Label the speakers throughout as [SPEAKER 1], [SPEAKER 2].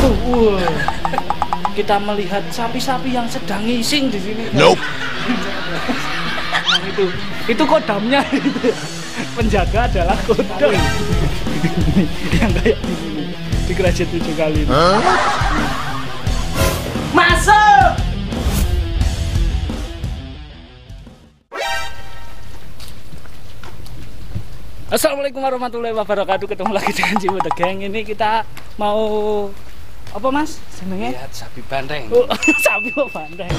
[SPEAKER 1] Tuh, wah. Kita melihat sapi-sapi yang sedang ngising di sini.
[SPEAKER 2] Nope.
[SPEAKER 1] Nah, itu itu kodamnya itu. Penjaga adalah kodam. yang kayak di sini di kerajaan tujuh kali ini. Masuk. Assalamualaikum warahmatullahi wabarakatuh. Ketemu lagi dengan Jiwo The Gang. Ini kita mau apa Mas? Senengnya?
[SPEAKER 3] lihat sapi banteng
[SPEAKER 1] Oh, sapi kok banteng.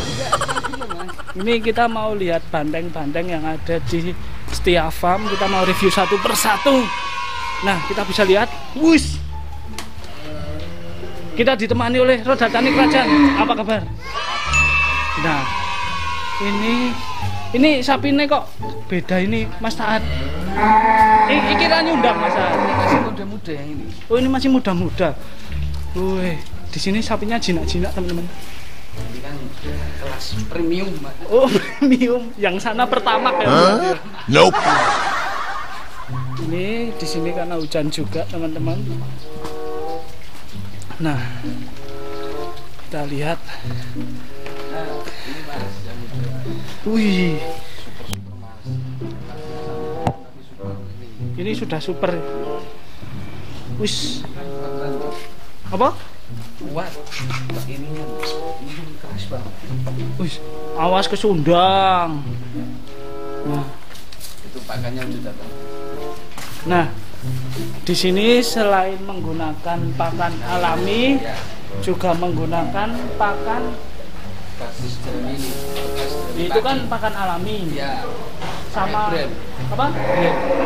[SPEAKER 1] Ini kita mau lihat banteng-banteng yang ada di Setia Farm. Kita mau review satu persatu. Nah, kita bisa lihat. Wus. Kita ditemani oleh Roda Tani Kerajaan. Apa kabar? Nah, ini ini sapinya kok beda ini Mas Taat. I, iki ra nyundang Mas Taat.
[SPEAKER 3] masih muda-muda yang ini
[SPEAKER 1] Oh, ini masih muda-muda. Wih, di sini sapinya jinak-jinak teman-teman.
[SPEAKER 3] ini kan kelas premium Mbak.
[SPEAKER 1] Oh, premium. Yang sana pertama ya.
[SPEAKER 2] Nope.
[SPEAKER 1] Ini di sini karena hujan juga, teman-teman. Nah, kita lihat.
[SPEAKER 3] nah
[SPEAKER 1] Wih,
[SPEAKER 3] super super mas tapi super ini
[SPEAKER 1] sudah super. Wis,
[SPEAKER 3] kan
[SPEAKER 1] apa?
[SPEAKER 3] kuat. Ini ini keras banget.
[SPEAKER 1] Wis, awas kesundang. Nah,
[SPEAKER 3] itu pakannya udah datang.
[SPEAKER 1] Nah, di sini selain menggunakan pakan alami,
[SPEAKER 3] ya.
[SPEAKER 1] juga menggunakan pakan
[SPEAKER 3] basis dari ini
[SPEAKER 1] itu kan pakan alami.
[SPEAKER 3] ya.
[SPEAKER 1] Sama
[SPEAKER 3] brand.
[SPEAKER 1] apa?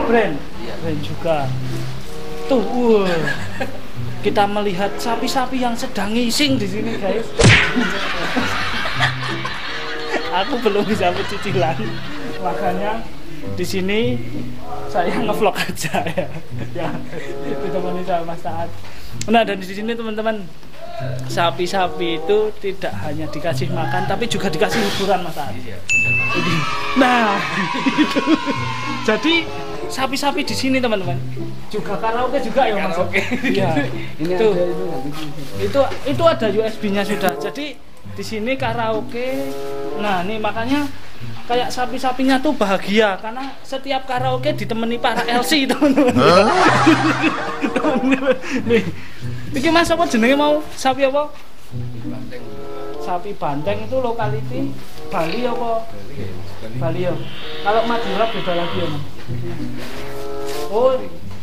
[SPEAKER 1] Brand.
[SPEAKER 3] Iya.
[SPEAKER 1] brand juga. Tuh wah. kita melihat sapi-sapi yang sedang ngising di sini guys. Aku belum bisa bercicilan makanya di sini saya ngevlog aja ya. Ya ditemani sama Mas Taat nah dan di sini teman-teman sapi-sapi itu tidak hanya dikasih makan tapi juga dikasih hiburan Mas Taat
[SPEAKER 3] iya
[SPEAKER 1] Nah, itu. Jadi sapi-sapi di sini teman-teman juga karaoke juga ya mas.
[SPEAKER 3] Karaoke.
[SPEAKER 1] Iya.
[SPEAKER 3] ini
[SPEAKER 1] itu,
[SPEAKER 3] ada itu
[SPEAKER 1] itu itu ada USB-nya sudah. Jadi di sini karaoke. Nah, nih makanya kayak sapi-sapinya tuh bahagia karena setiap karaoke ditemani para LC teman-teman. Nih, iki mas apa jenenge mau sapi apa?
[SPEAKER 3] banteng
[SPEAKER 1] Sapi banteng itu lokality Bali apa?
[SPEAKER 3] Bali ya mas Bali
[SPEAKER 1] ya. Kalau Madura beda lagi ya. Oh,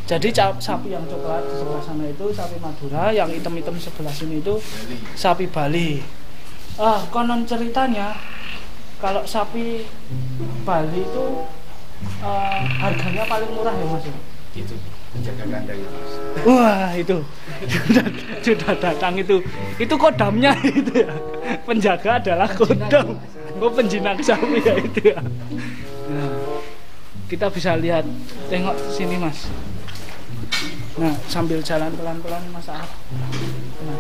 [SPEAKER 1] jadi sapi yang coklat di sebelah sana itu sapi Madura, yang hitam-hitam sebelah sini itu sapi Bali. Ah, konon ceritanya kalau sapi Bali itu eh, harganya paling murah ya, Mas.
[SPEAKER 3] itu penjaga kandang itu
[SPEAKER 1] Wah, itu sudah, sudah datang itu. Itu kodamnya itu ya. Penjaga adalah kodam. Oh, penjinak sapi ya itu ya. Nah, kita bisa lihat tengok sini, Mas. Nah, sambil jalan pelan-pelan Mas Ahad. Nah,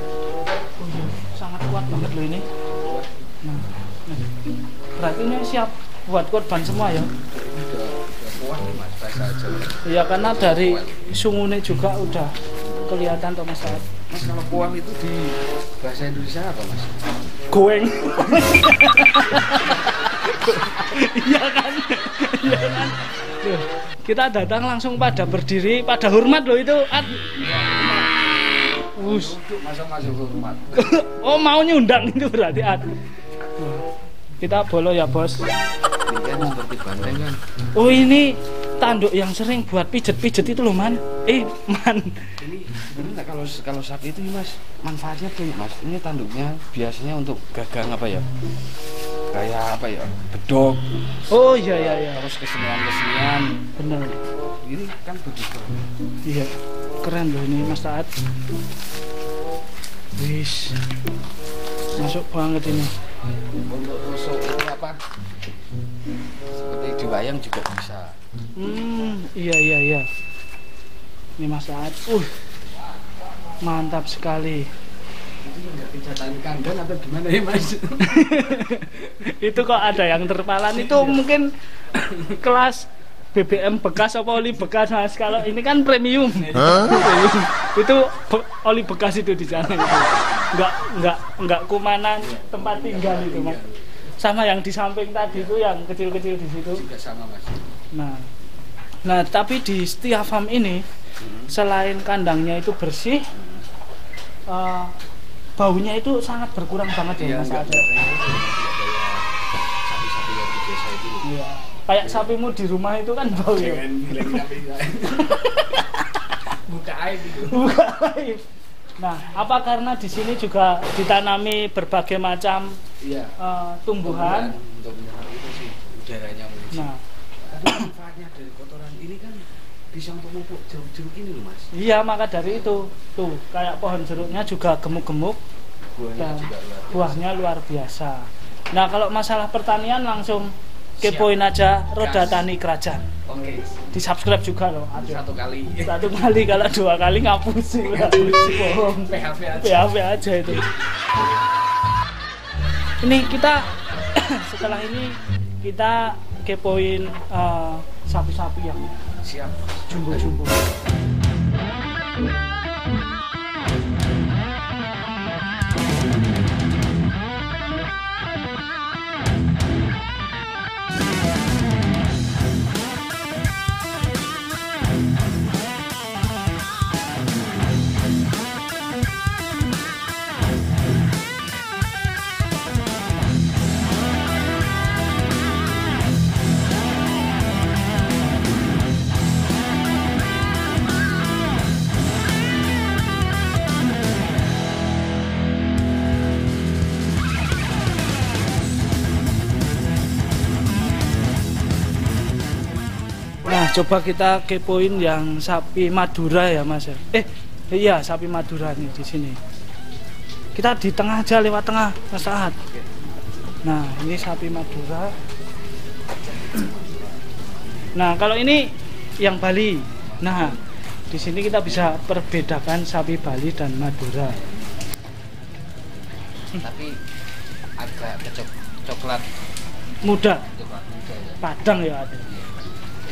[SPEAKER 1] sangat kuat banget loh ini. Nah, nah. berarti ini siap buat korban semua ya? Iya, karena dari sungune juga udah kelihatan toh Mas
[SPEAKER 3] mas kalau puang itu di bahasa Indonesia apa mas
[SPEAKER 1] Goeng. Iya kan? Iya kan? Kita datang langsung pada berdiri, pada hormat loh itu. Ad. Us.
[SPEAKER 3] masa masuk hormat
[SPEAKER 1] Oh mau nyundang itu berarti Ad. Tuh, Kita bolo ya bos.
[SPEAKER 3] ini seperti banteng kan
[SPEAKER 1] Oh ini tanduk yang sering buat pijet-pijet itu loh man. Eh man.
[SPEAKER 3] ini sebenarnya kalau kalau sapi itu mas manfaatnya banyak mas ini tanduknya biasanya untuk gagang apa ya kayak apa ya bedok
[SPEAKER 1] Oh iya iya iya.
[SPEAKER 3] terus kesenian kesenian
[SPEAKER 1] Bener.
[SPEAKER 3] ini kan begitu
[SPEAKER 1] Iya. Keren loh ini Mas Taat. Wis. Masuk banget ini.
[SPEAKER 3] untuk tusuk apa seperti di wayang juga bisa
[SPEAKER 1] Hmm, iya iya iya. Ini Mas Taat. Uh. Mantap sekali.
[SPEAKER 3] kandang atau gimana ya mas
[SPEAKER 1] itu kok ada yang terpalan itu mungkin kelas BBM bekas apa oli bekas mas kalau ini kan premium itu be- oli bekas itu di sana itu nggak nggak nggak kumanan tempat tinggal itu mas sama yang di samping tadi itu yang kecil-kecil di situ
[SPEAKER 3] juga sama mas
[SPEAKER 1] nah nah tapi di setiap farm ini selain kandangnya itu bersih eh, baunya itu sangat berkurang banget ya
[SPEAKER 3] Iya,
[SPEAKER 1] mas Ade.
[SPEAKER 3] sapi-sapi yang di desa itu
[SPEAKER 1] Iya. kayak sapimu di rumah itu kan bau ya
[SPEAKER 3] buka aib itu
[SPEAKER 1] Bukan aib. Nah, apa karena di sini juga ditanami berbagai macam
[SPEAKER 3] iya
[SPEAKER 1] eh, tumbuhan?
[SPEAKER 3] untuk menyerap itu sih udaranya mungkin
[SPEAKER 1] Nah,
[SPEAKER 3] tapi manfaatnya dari kotoran ini kan bisa untuk pupuk jeruk-jeruk ini loh mas
[SPEAKER 1] iya maka dari itu tuh kayak pohon jeruknya juga gemuk-gemuk
[SPEAKER 3] buahnya
[SPEAKER 1] dan
[SPEAKER 3] juga luar biasa.
[SPEAKER 1] buahnya luar biasa. Nah, kalau masalah pertanian langsung kepoin aja Roda. Tani Kerajaan.
[SPEAKER 3] oke
[SPEAKER 1] Di subscribe juga loh. Ada.
[SPEAKER 3] satu kali
[SPEAKER 1] Satu kali kalau dua kali ngapusi, ngapusi bohong.
[SPEAKER 3] PHP aja
[SPEAKER 1] PHP aja itu. Ini kita setelah ini kita kepoin eh, sapi-sapi yang
[SPEAKER 3] siap
[SPEAKER 1] jumbo-jumbo. Coba kita kepoin yang sapi Madura ya, Mas. ya. Eh, iya, sapi Madura nih di sini. Kita di tengah aja lewat tengah, Mas Ahad. Nah, ini sapi Madura. Nah, kalau ini yang Bali. Nah, di sini kita bisa perbedakan sapi Bali dan Madura.
[SPEAKER 3] tapi agak kecok coklat
[SPEAKER 1] Muda,
[SPEAKER 3] coklat muda ya
[SPEAKER 1] Padang ya ada.
[SPEAKER 3] itu juga bisa lebih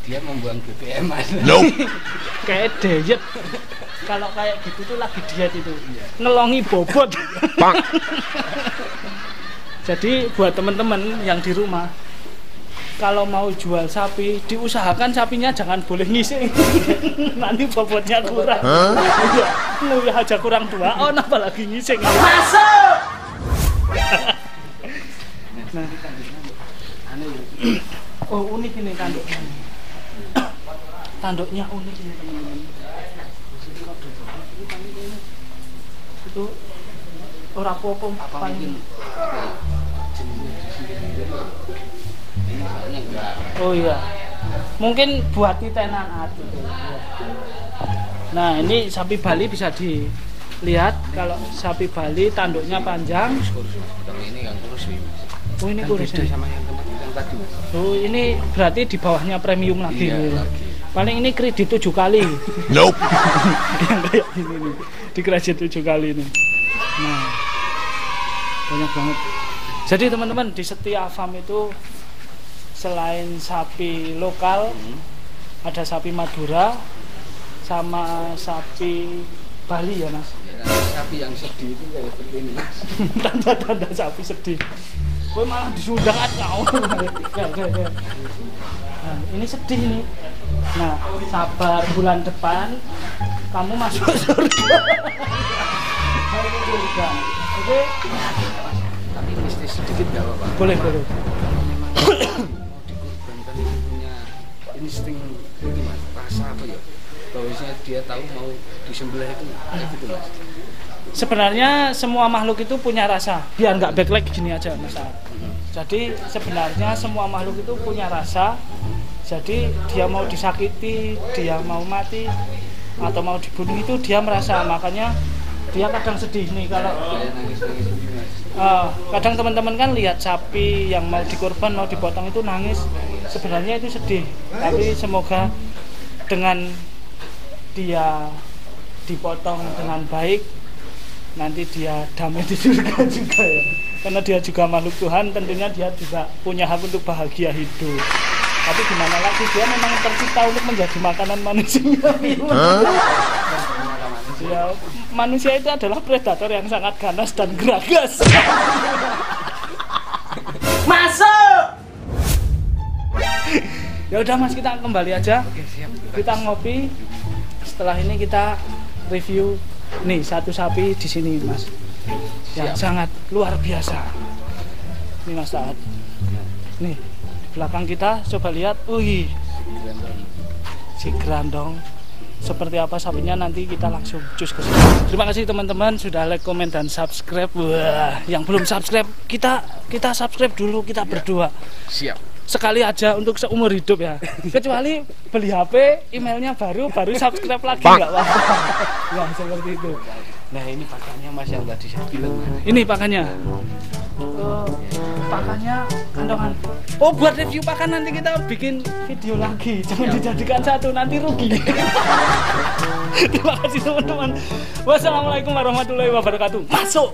[SPEAKER 3] dia membuang BBM mas.
[SPEAKER 1] Kayak diet. Kalau kayak gitu tuh lagi diet itu. Ngelongi bobot. Jadi buat teman-teman yang di rumah kalau mau jual sapi diusahakan sapinya jangan boleh ngising. Nanti bobotnya kurang. Iya nguyah aja kurang dua oh napa lagi ngising. Masuk! Nah oh unik ini tanduknya tanduknya unik ini teman-teman itu ora apa-apa
[SPEAKER 3] apa
[SPEAKER 1] paling- Oh iya. Mungkin buat titenan adu. Nah, ini sapi Bali bisa dilihat kalau sapi Bali tanduknya panjang.
[SPEAKER 3] ini yang kurus
[SPEAKER 1] Oh, ini
[SPEAKER 3] Kan
[SPEAKER 1] kurus.
[SPEAKER 3] sama yang yang tadi mas
[SPEAKER 1] Oh, ini berarti di bawahnya premium lagi.
[SPEAKER 3] iya lagi
[SPEAKER 1] Paling ini kredit tujuh kali.
[SPEAKER 2] Nope.
[SPEAKER 1] yang kayak ini nih. Di kredit tujuh kali ini. Nah, banyak banget. Jadi teman-teman di setiap farm itu selain sapi lokal
[SPEAKER 3] Hmm.
[SPEAKER 1] ada sapi Madura sama sapi Bali ya mas
[SPEAKER 3] Ya, sapi yang sedih itu kayak seperti ini mas
[SPEAKER 1] tanda-tanda sapi sedih gue malah disundang kan kau. Nah, ini sedih nih. Nah sabar bulan depan kamu masuk surga. Kamu surga. Oke?
[SPEAKER 3] Tapi mistis sedikit nggak apa-apa.
[SPEAKER 1] Boleh boleh.
[SPEAKER 3] Dikorbankan itu punya insting mas rasa apa ya? Bahwasanya dia tahu mau disembelih itu kayak gitu mas
[SPEAKER 1] sebenarnya semua makhluk itu punya rasa. Biar nggak backlight gini aja mas jadi sebenarnya semua makhluk itu punya rasa. Jadi dia mau disakiti dia mau mati atau mau dibunuh itu dia merasa. Makanya dia kadang sedih nih kalau eh, kadang teman-teman kan lihat sapi yang mau dikorban mau dipotong itu nangis. Sebenarnya itu sedih. Tapi semoga dengan dia dipotong dengan baik nanti dia damai di surga juga ya. Karena dia juga makhluk Tuhan tentunya dia juga punya hak untuk bahagia hidup. Tapi gimana lagi? Dia memang tercipta untuk menjadi makanan manusia. Ya manusia itu adalah predator yang sangat ganas dan geragas. Masuk! Ya udah mas kita kembali aja.
[SPEAKER 3] Oke, siap.
[SPEAKER 1] kita ngopi. Setelah ini kita review nih satu sapi di sini mas yang
[SPEAKER 3] Siap.
[SPEAKER 1] sangat luar biasa ini mas Taat nih di belakang kita coba lihat wih si grandong seperti apa sapinya nanti kita langsung cus ke sana. Terima kasih teman-teman sudah like, komen dan subscribe. Wah, yang belum subscribe kita kita subscribe dulu kita berdua
[SPEAKER 3] Siap.
[SPEAKER 1] Sekali aja untuk seumur hidup ya. Kecuali beli HP emailnya baru baru subscribe lagi nggak apa-apa. Ya seperti itu.
[SPEAKER 3] Nah, ini pakannya Mas yang tadi saya bilang.
[SPEAKER 1] ini pakannya. Eh, pakannya kandungan. Oh buat review pakan nanti kita bikin video lagi. Jangan
[SPEAKER 3] Ya.
[SPEAKER 1] dijadikan satu nanti rugi. Terima kasih teman-teman. Wassalamualaikum warahmatullahi wabarakatuh. Masuk